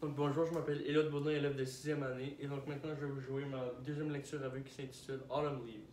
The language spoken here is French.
Donc bonjour, je m'appelle Elliot Baudin, élève de 6e année, et donc maintenant je vais vous jouer ma deuxième lecture à vue qui s'intitule Autumn Leaves.